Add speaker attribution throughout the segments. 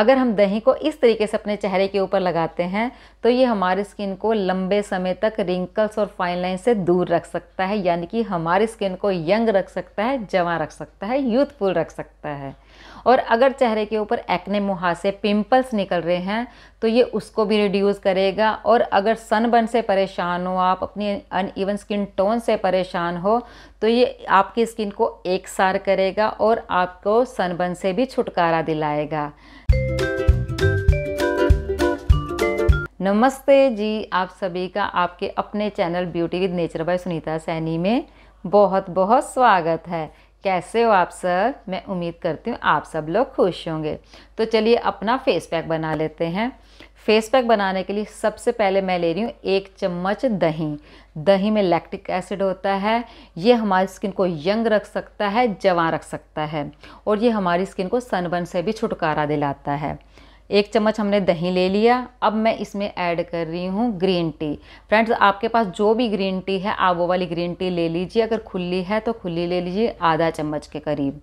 Speaker 1: अगर हम दही को इस तरीके से अपने चेहरे के ऊपर लगाते हैं तो ये हमारी स्किन को लंबे समय तक रिंकल्स और फाइन लाइन से दूर रख सकता है, यानी कि हमारी स्किन को यंग रख सकता है, जवा रख सकता है, यूथफुल रख सकता है। और अगर चेहरे के ऊपर एक्ने मुहासे, पिंपल्स निकल रहे हैं तो ये उसको भी रिड्यूस करेगा। और अगर सनबर्न से परेशान हो, आप अपनी अन अनइवन स्किन टोन से परेशान हो तो ये आपकी स्किन को एक सार करेगा और आपको सनबर्न से भी छुटकारा दिलाएगा। नमस्ते जी, आप सभी का आपके अपने channel beauty with nature by Sunita Saini में बहुत बहुत स्वागत है। कैसे हो आप सर? मैं उम्मीद करती हूँ आप सब लोग खुश होंगे। तो चलिए अपना फेस पैक बना लेते हैं। फेस पैक बनाने के लिए सबसे पहले मैं ले रही हूँ एक चम्मच दही। दही में लैक्टिक एसिड होता है। ये हमारी स्किन को यंग रख सकता है, जवान रख सकता है। और ये हमारी स्किन को सनबर्न से भी छुटकारा दिलाता है। एक चम्मच हमने दही ले लिया। अब मैं इसमें ऐड कर रही हूँ ग्रीन टी। फ्रेंड्स, आपके पास जो भी ग्रीन टी है, आप वो वाली ग्रीन टी ले लीजिए। अगर खुली है तो खुली ले लीजिए आधा चम्मच के करीब।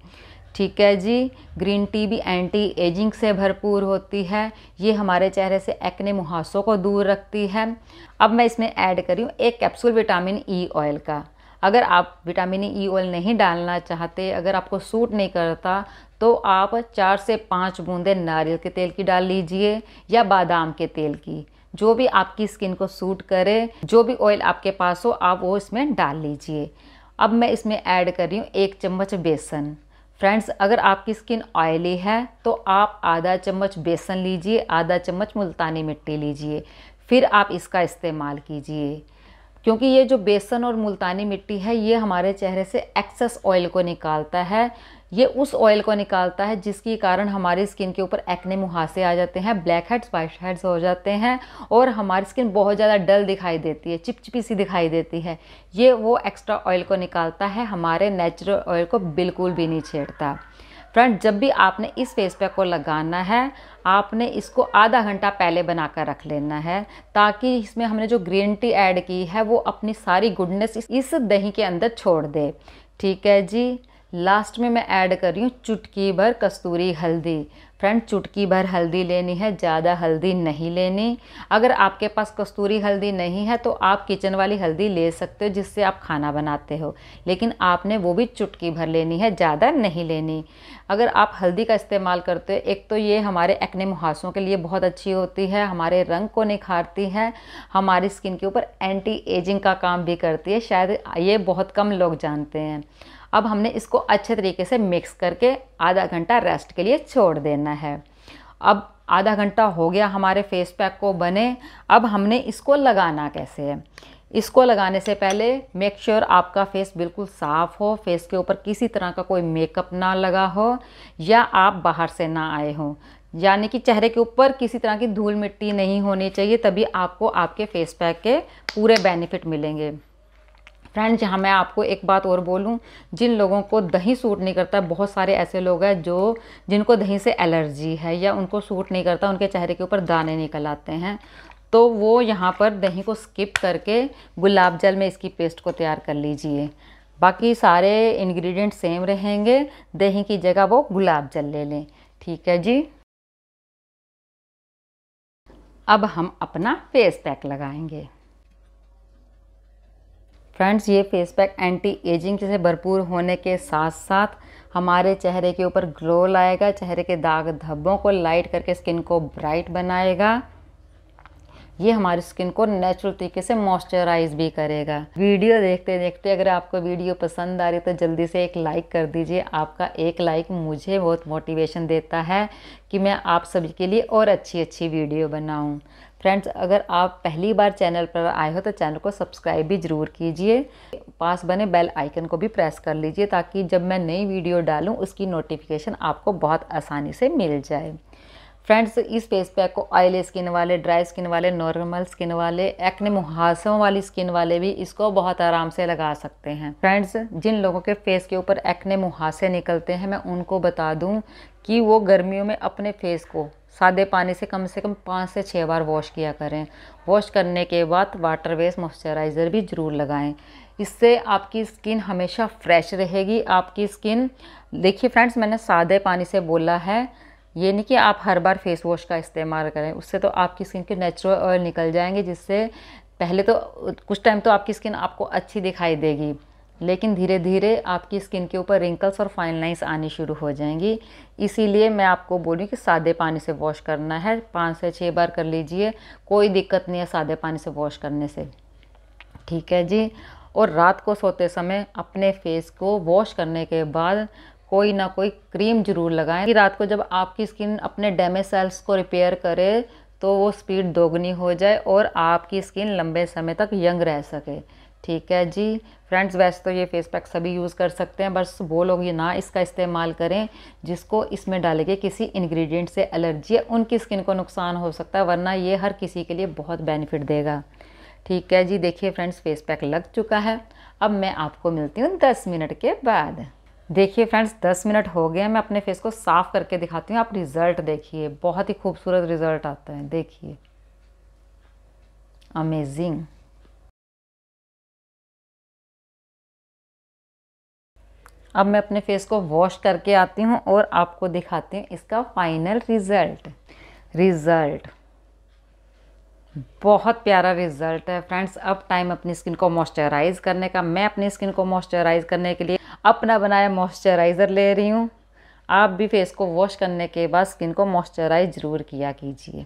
Speaker 1: ठीक है जी, ग्रीन टी भी एंटी एजिंग से भरपूर होती है। ये हमारे चेहरे से एक्ने मुहासों को दूर रखती है। अब मैं इसमें ऐड कर रही हूँ एक कैप्सूल विटामिन ई ऑयल का। अगर आप विटामिन ई ऑयल नहीं डालना चाहते, अगर आपको सूट नहीं करता तो आप चार से पाँच बूंदे नारियल के तेल की डाल लीजिए या बादाम के तेल की। जो भी आपकी स्किन को सूट करे, जो भी ऑयल आपके पास हो, आप वो इसमें डाल लीजिए। अब मैं इसमें ऐड कर रही हूँ एक चम्मच बेसन। फ्रेंड्स, अगर आपकी स्किन ऑयली है तो आप आधा चम्मच बेसन लीजिए, आधा चम्मच मुल्तानी मिट्टी लीजिए। फिर आप इसका इस्तेमाल कीजिए। क्योंकि ये जो बेसन और मुल्तानी मिट्टी है, ये हमारे चेहरे से एक्सेस ऑयल को निकालता है। ये उस ऑयल को निकालता है जिसके कारण हमारी स्किन के ऊपर एक्ने मुहासे आ जाते हैं ब्लैक हेड्स वाइट हेड्स हो जाते हैं और हमारी स्किन बहुत ज़्यादा डल दिखाई देती है चिपचिपी सी दिखाई देती है। ये वो एक्स्ट्रा ऑयल को निकालता है, हमारे नेचुरल ऑयल को बिल्कुल भी नहीं छेड़ता। फ्रेंड, जब भी आपने इस फेस पैक को लगाना है, आपने इसको आधा घंटा पहले बनाकर रख लेना है, ताकि इसमें हमने जो ग्रीन टी ऐड की है, वो अपनी सारी गुडनेस इस दही के अंदर छोड़ दे। ठीक है जी? लास्ट में मैं ऐड कर रही हूँ, चुटकी भर कस्तूरी हल्दी। फ्रेंड, चुटकी भर हल्दी लेनी है, ज़्यादा हल्दी नहीं लेनी। अगर आपके पास कस्तूरी हल्दी नहीं है तो आप किचन वाली हल्दी ले सकते हो, जिससे आप खाना बनाते हो। लेकिन आपने वो भी चुटकी भर लेनी है, ज़्यादा नहीं लेनी। अगर आप हल्दी का इस्तेमाल करते हो, एक तो ये हमारे एक्ने मुहासों के लिए बहुत अच्छी होती है, हमारे रंग को निखारती है, हमारी स्किन के ऊपर एंटी एजिंग का काम भी करती है, शायद ये बहुत कम लोग जानते हैं। अब हमने इसको अच्छे तरीके से मिक्स करके आधा घंटा रेस्ट के लिए छोड़ देना है। अब आधा घंटा हो गया हमारे फेस पैक को बने, अब हमने इसको लगाना कैसे है? इसको लगाने से पहले मेक श्योर sure आपका फेस बिल्कुल साफ़ हो फेस के ऊपर किसी तरह का कोई मेकअप ना लगा हो या आप बाहर से ना आए हों। यानी कि चेहरे के ऊपर किसी तरह की धूल मिट्टी नहीं होनी चाहिए, तभी आपको आपके फेस पैक के पूरे बेनिफिट मिलेंगे। फ्रेंड्स यहाँ मैं आपको एक बात और बोलूँ। जिन लोगों को दही सूट नहीं करता, बहुत सारे ऐसे लोग हैं जो, जिनको दही से एलर्जी है या उनको सूट नहीं करता, उनके चेहरे के ऊपर दाने निकल आते हैं। तो वो यहाँ पर दही को स्किप करके गुलाब जल में इसकी पेस्ट को तैयार कर लीजिए। बाकी सारे इंग्रेडिएंट सेम रहेंगे। दही की जगह वो गुलाब जल ले लें। ठीक है जी? अब हम अपना फेस पैक लगाएँगे। फ्रेंड्स, ये फेस पैक एंटी एजिंग से भरपूर होने के साथ साथ हमारे चेहरे के ऊपर ग्लो लाएगा, चेहरे के दाग धब्बों को लाइट करके स्किन को ब्राइट बनाएगा। ये हमारी स्किन को नेचुरल तरीके से मॉइस्चराइज भी करेगा। वीडियो देखते देखते अगर आपको वीडियो पसंद आ रही तो जल्दी से एक लाइक कर दीजिए। आपका एक लाइक मुझे बहुत मोटिवेशन देता है कि मैं आप सभी के लिए और अच्छी अच्छी वीडियो बनाऊँ। फ्रेंड्स अगर आप पहली बार चैनल पर आए हो तो चैनल को सब्सक्राइब भी ज़रूर कीजिए। पास बने बेल आइकन को भी प्रेस कर लीजिए, ताकि जब मैं नई वीडियो डालूं, उसकी नोटिफिकेशन आपको बहुत आसानी से मिल जाए। फ्रेंड्स, इस फेस पैक को ऑयली स्किन वाले ड्राई स्किन वाले नॉर्मल स्किन वाले एक्ने मुहासों वाली स्किन वाले भी इसको बहुत आराम से लगा सकते हैं। फ्रेंड्स, जिन लोगों के फेस के ऊपर एक्ने मुहासे निकलते हैं, मैं उनको बता दूँ कि वो गर्मियों में अपने फेस को सादे पानी से कम से कम पाँच से छः बार वॉश किया करें। वॉश करने के बाद वाटर बेस मॉइस्चराइज़र भी ज़रूर लगाएँ। इससे आपकी स्किन हमेशा फ्रेश रहेगी, आपकी स्किन देखिए फ्रेंड्स, मैंने सादे पानी से बोला है ये नहीं कि आप हर बार फेस वॉश का इस्तेमाल करें, उससे तो आपकी स्किन के नेचुरल ऑयल निकल जाएँगे, जिससे पहले तो कुछ टाइम तो आपकी स्किन आपको अच्छी दिखाई देगी, लेकिन धीरे धीरे आपकी स्किन के ऊपर रिंकल्स और फाइन लाइंस आनी शुरू हो जाएँगी। इसीलिए मैं आपको बोलूँ कि सादे पानी से वॉश करना है, पाँच से छः बार कर लीजिए, कोई दिक्कत नहीं है सादे पानी से वॉश करने से। ठीक है जी? और रात को सोते समय अपने फेस को वॉश करने के बाद कोई ना कोई क्रीम ज़रूर लगाएँ। कि रात को जब आपकी स्किन अपने डैमेज सेल्स को रिपेयर करे तो वो स्पीड दोगुनी हो जाए और आपकी स्किन लंबे समय तक यंग रह सके। ठीक है जी? फ्रेंड्स वैसे तो ये फेस पैक सभी यूज़ कर सकते हैं, बस वो लोग ये ना इसका इस्तेमाल करें, जिसको इसमें डाले डालेंगे किसी इंग्रेडिएंट से एलर्जी है उनकी स्किन को नुकसान हो सकता है, वरना ये हर किसी के लिए बहुत बेनिफिट देगा। ठीक है जी? देखिए फ्रेंड्स फेस पैक लग चुका है। अब मैं आपको मिलती हूँ दस मिनट के बाद। देखिए फ्रेंड्स दस मिनट हो गए मैं अपने फेस को साफ़ करके दिखाती हूँ। आप रिज़ल्ट देखिए, बहुत ही खूबसूरत रिज़ल्ट आता है, देखिए। अमेजिंग अब मैं अपने फेस को वॉश करके आती हूँ और आपको दिखाती हूँ इसका फाइनल रिज़ल्ट रिज़ल्ट बहुत प्यारा रिज़ल्ट है फ्रेंड्स अब टाइम अपनी स्किन को मॉइस्चराइज करने का। मैं अपनी स्किन को मॉइस्चराइज करने के लिए अपना बनाया मॉइस्चराइज़र ले रही हूँ। आप भी फेस को वॉश करने के बाद स्किन को मॉइस्चराइज ज़रूर किया कीजिए।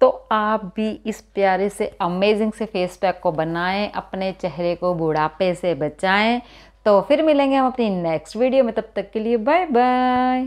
Speaker 1: तो आप भी इस प्यारे से अमेजिंग से फेस पैक को बनाएँ, अपने चेहरे को बुढ़ापे से बचाएँ। तो फिर मिलेंगे हम अपनी नेक्स्ट वीडियो में, तब तक के लिए बाय बाय